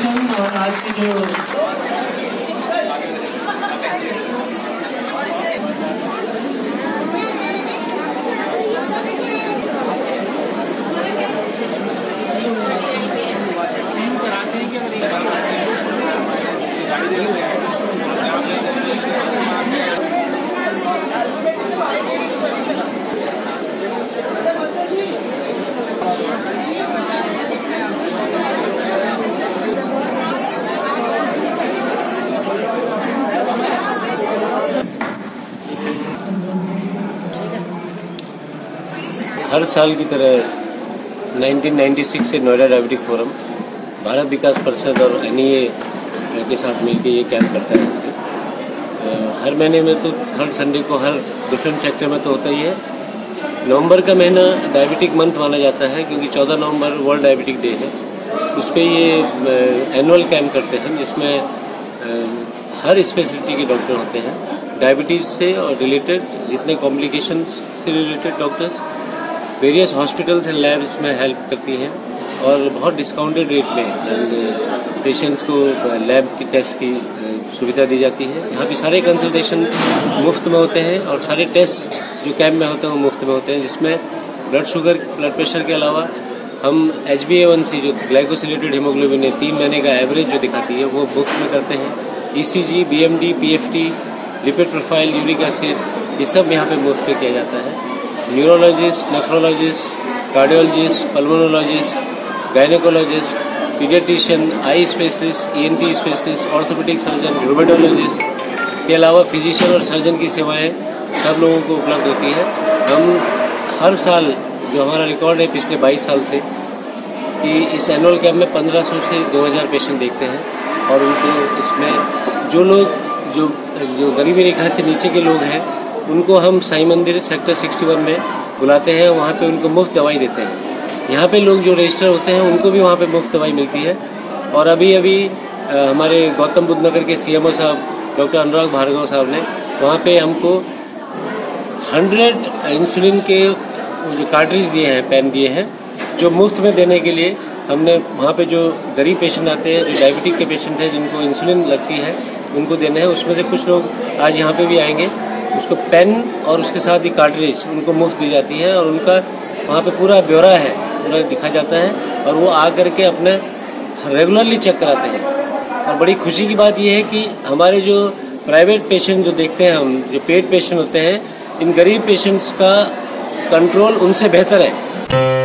Asian or Latino? हर साल की तरह 1996 से नोएडा डायबिटिक फोरम भारत विकास परिषद और एन के साथ मिलकर ये कैंप करता है। हर महीने में तो थर्ड संडे को हर डिफरेंट सेक्टर में तो होता ही है। नवंबर का महीना डायबिटिक मंथ माना जाता है, क्योंकि 14 नवंबर वर्ल्ड डायबिटिक डे है। उस पर ये एनुअल कैंप करते हैं, जिसमें हर स्पेशलिटी के डॉक्टर होते हैं। डायबिटीज़ से और रिलेटेड जितने कॉम्प्लिकेशन से related doctors various hospitals and lab इसमें हेल्प करती हैं और बहुत डिस्काउंटेड रेट में पेशेंट्स को लैब की टेस्ट की सुविधा दी जाती है। यहाँ पे सारे कंसल्टेशन मुफ़्त में होते हैं और सारे टेस्ट जो कैंप में होते हैं वो मुफ़्त में होते हैं, जिसमें ब्लड शुगर ब्लड प्रेशर के अलावा हम एच बी वन सी जो ग्लाइकोसिलेटेड हीमोग्लोबिन है, तीन महीने का एवरेज जो दिखाती है, वो मुफ़्त में करते हैं। E C G B M D P F T lipid profile uric acid ये सब यहाँ पे मुफ़्त में किया जाता है। Neurologist nephrologist cardiologist pulmonologist gynaecologist paediatrician eye specialist E N T specialist orthopaedic surgeon rheumatologist के अलावा फिजिशियन और सर्जन की सेवाएँ सब लोगों को उपलब्ध होती है। हम हर साल, जो हमारा रिकॉर्ड है पिछले 22 साल से, कि इस एनुअल कैंप में 1500 से 2000 पेशेंट देखते हैं और उनको इसमें जो लोग, जो जो गरीबी रेखा से नीचे के लोग हैं उनको हम साई मंदिर सेक्टर 61 में बुलाते हैं, वहाँ पे उनको मुफ़्त दवाई देते हैं। यहाँ पे लोग जो रजिस्टर होते हैं, उनको भी वहाँ पे मुफ़्त दवाई मिलती है। और अभी अभी हमारे गौतम बुद्ध नगर के सीएमओ साहब, डॉक्टर अनुराग भार्गव साहब ने वहाँ पे हमको हंड्रेड इंसुलिन के जो कार्ट्रिज दिए हैं, पेन दिए हैं, जो मुफ़्त में देने के लिए हमने वहाँ पे जो गरीब पेशेंट आते हैं, जो डायबिटिक के पेशेंट हैं, जिनको इंसुलिन लगती है, उनको देने हैं। उसमें से कुछ लोग आज यहाँ पे भी आएँगे। उसको पेन और उसके साथ ही कार्टरेज उनको मुफ़्त दी जाती है और उनका वहाँ पे पूरा ब्यौरा है, पूरा दिखा जाता है और वो आ करके अपने रेगुलरली चेक कराते हैं। और बड़ी खुशी की बात यह है कि हमारे जो प्राइवेट पेशेंट जो देखते हैं हम, जो पेड पेशेंट होते हैं, इन गरीब पेशेंट्स का कंट्रोल उनसे बेहतर है।